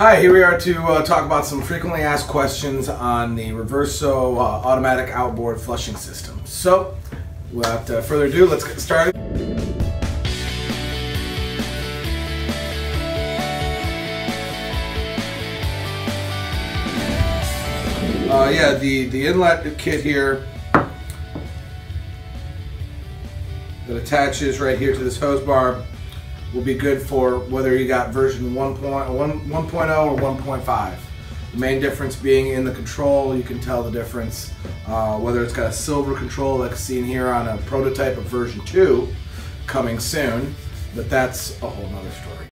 Hi, here we are to uh, talk about some frequently asked questions on the Reverso uh, automatic outboard flushing system. So, without uh, further ado, let's get started. Uh, yeah, the, the inlet kit here that attaches right here to this hose bar will be good for whether you got version 1.0 or 1.5. The main difference being in the control, you can tell the difference. Uh, whether it's got a silver control like seen here on a prototype of version 2 coming soon, but that's a whole nother story.